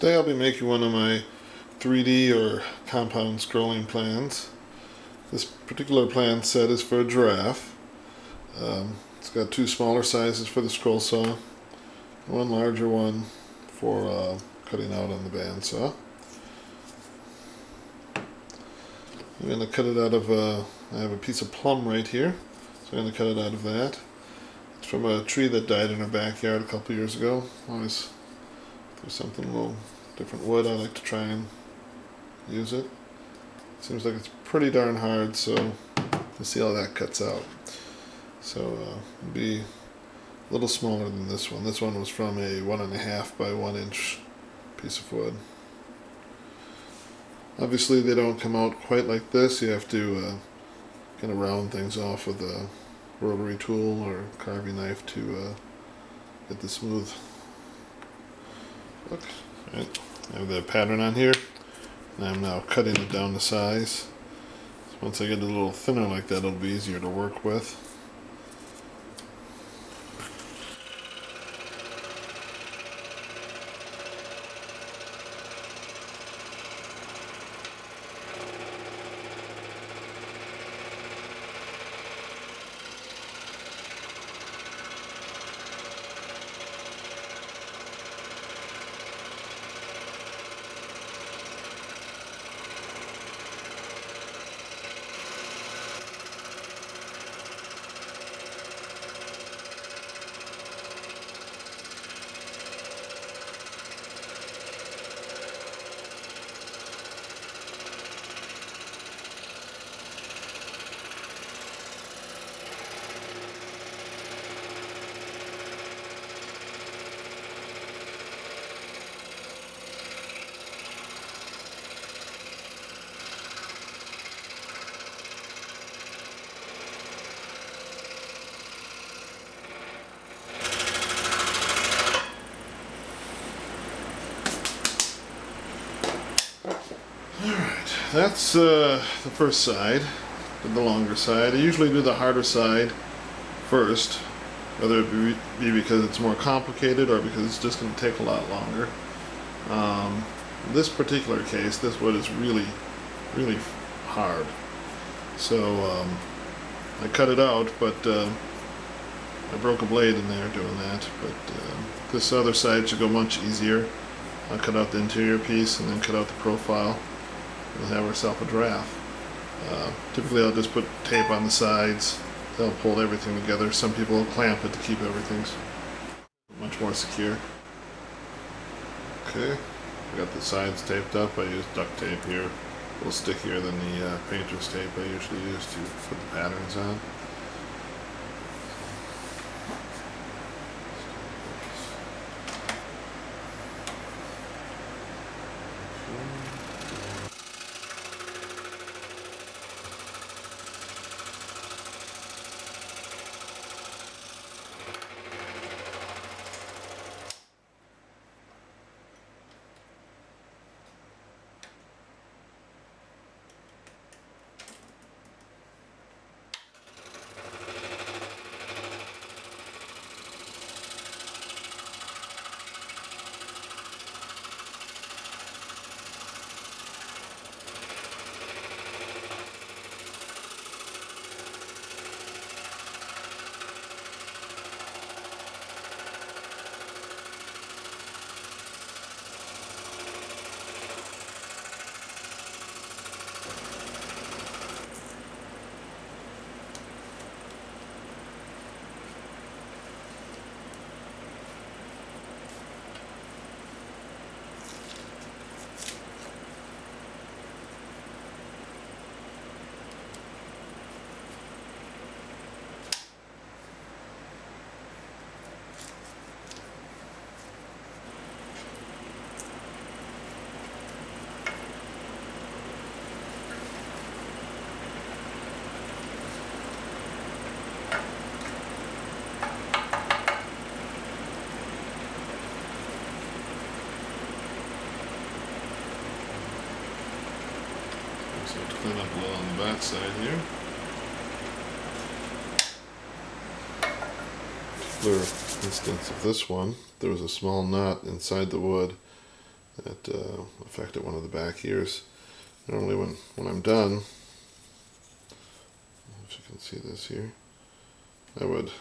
Today I'll be making one of my 3D or compound scrolling plans. This particular plan set is for a giraffe. Um, it's got two smaller sizes for the scroll saw, one larger one for uh, cutting out on the bandsaw. I'm going to cut it out of, uh, I have a piece of plum right here, so I'm going to cut it out of that. It's from a tree that died in our backyard a couple years ago. Always there's something a little different wood, I like to try and use it. Seems like it's pretty darn hard, so let's see how that cuts out. So uh, be a little smaller than this one. This one was from a one and a half by one inch piece of wood. Obviously they don't come out quite like this. You have to uh, kind of round things off with a rotary tool or carving knife to uh, get the smooth. Right. I have the pattern on here and I'm now cutting it down to size. So once I get it a little thinner like that it'll be easier to work with. Alright, that's uh, the first side, the longer side. I usually do the harder side first, whether it be, be because it's more complicated or because it's just going to take a lot longer. Um, in this particular case, this wood is really, really hard. So um, I cut it out, but uh, I broke a blade in there doing that. But uh, this other side should go much easier. I'll cut out the interior piece and then cut out the profile we'll have ourselves a draft. Uh, typically I'll just put tape on the sides, they'll hold everything together. Some people will clamp it to keep everything much more secure. Okay, I got the sides taped up. I use duct tape here, a little stickier than the uh, painter's tape I usually use to put the patterns on. So to clean up a little on the back side here. For instance of this one, there was a small knot inside the wood that uh, affected one of the back ears. Normally, when when I'm done, if you can see this here, I would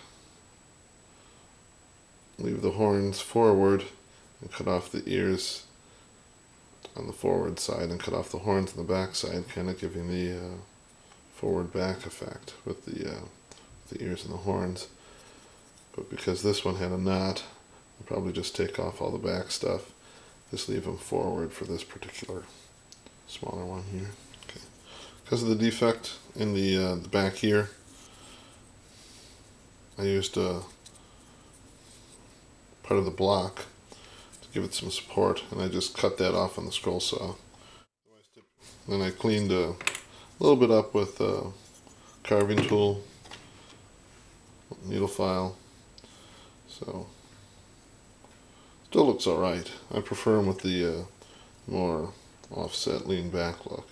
leave the horns forward and cut off the ears on the forward side and cut off the horns on the back side, kind of giving the uh, forward back effect with the uh, the ears and the horns. But because this one had a knot, I'll probably just take off all the back stuff. Just leave them forward for this particular smaller one here. Okay. Because of the defect in the uh, the back here, I used uh, part of the block give it some support, and I just cut that off on the scroll saw. Then I cleaned a little bit up with a carving tool, needle file. So still looks all right. I prefer them with the uh, more offset lean back look.